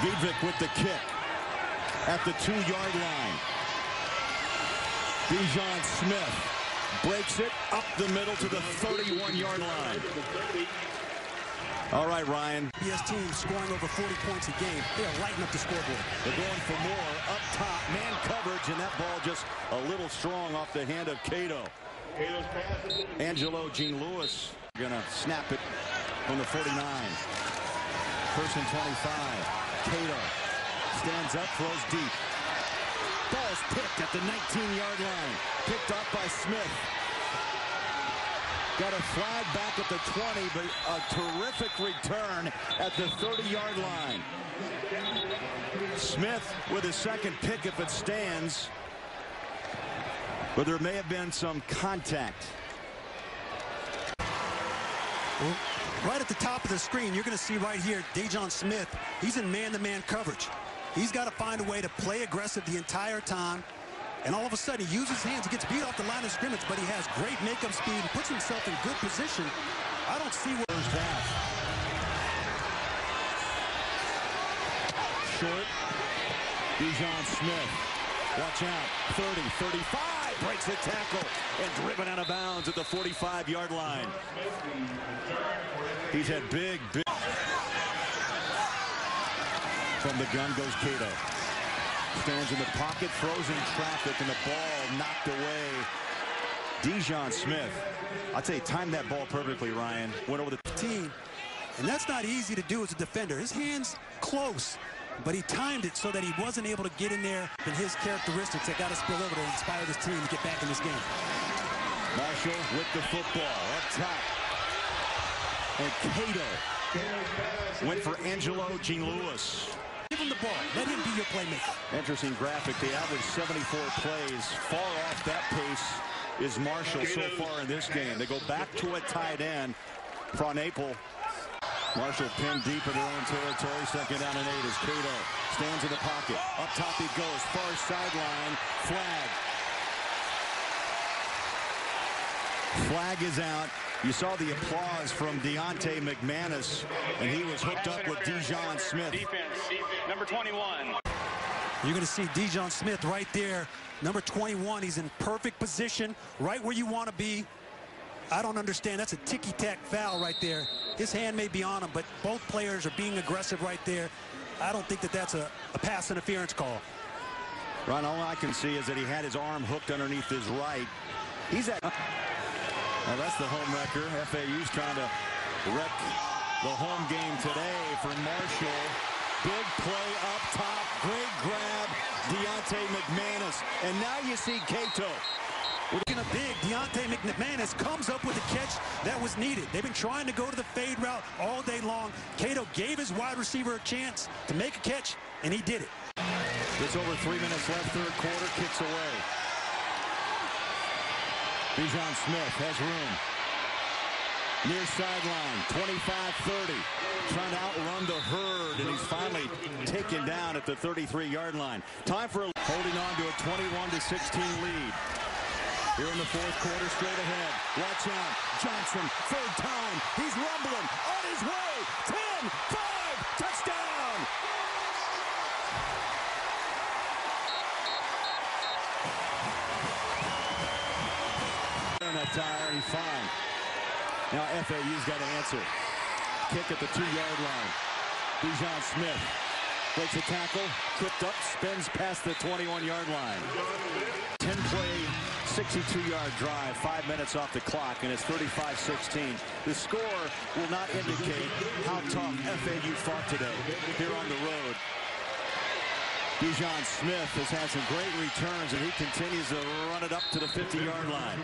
Vidvik with the kick at the two-yard line. D'Joun Smith breaks it up the middle to the 31-yard line. All right, Ryan. CBS team scoring over 40 points a game. They are lighting up the scoreboard. They're going for more up top, man coverage, and that ball just a little strong off the hand of Cato. Angelo Jean-Louis going to snap it from the 49. First and 25. Cato stands up, throws deep. Ball's picked at the 19-yard line. Picked up by Smith. Got a flag back at the 20, but a terrific return at the 30-yard line. Smith with his second pick if it stands. But there may have been some contact. Right at the top of the screen, you're going to see right here, D'Joun Smith. He's in man-to-man -man coverage. He's got to find a way to play aggressive the entire time. And all of a sudden, he uses his hands. He gets beat off the line of scrimmage, but he has great makeup speed and puts himself in good position. I don't see where... he's half. Short. D'Joun Smith. Watch out. 30, 35. Breaks the tackle and driven out of bounds at the 45-yard line. He's had big, big... From the gun goes Cato. Stands in the pocket, frozen traffic, and the ball knocked away. D'Joun Smith. I'd say timed that ball perfectly, Ryan. Went over the team. And that's not easy to do as a defender. His hand's close, but he timed it so that he wasn't able to get in there and his characteristics that got to spill over to inspire this team to get back in this game. Marshall with the football up top. And Cato went for Angelo Jean-Louis. Give him the ball. Let him be your playmaker. Interesting graphic. The average 74 plays. Far off that pace is Marshall so far in this game. They go back to a tight end. From April. Marshall pinned deep in their own territory. Second down and eight as Cato stands in the pocket. Up top he goes. Far sideline. Flag. Flag is out. You saw the applause from Deontay McManus, and he was hooked up with D'Joun Smith. Defense, number 21. You're going to see D'Joun Smith right there, number 21. He's in perfect position, right where you want to be. I don't understand. That's a ticky-tack foul right there. His hand may be on him, but both players are being aggressive right there. I don't think that that's a, a pass interference call. Ron, all I can see is that he had his arm hooked underneath his right. He's at... Well, that's the home wrecker. FAU's trying to wreck the home game today for Marshall. Big play up top. Great grab. Deontay McManus. And now you see Cato. Looking a big, Deontay McManus comes up with a catch that was needed. They've been trying to go to the fade route all day long. Cato gave his wide receiver a chance to make a catch, and he did it. There's over three minutes left, third quarter, kicks away. D'Joun Smith has room. Near sideline, 25-30. Trying to outrun the herd, and he's finally taken down at the 33-yard line. Time for holding on to a 21-16 lead. Here in the fourth quarter, straight ahead. Watch out. Johnson, third time. He's rumbling. On his way. 10, 5, touchdown. that tire, he's fine. Now FAU's got an answer. Kick at the two-yard line. D'Joun Smith breaks a tackle, tripped up, spins past the 21-yard line. 10-play, 62-yard drive, five minutes off the clock, and it's 35-16. The score will not indicate how tough FAU fought today here on the road. D'Joun Smith has had some great returns, and he continues to run it up to the 50-yard line.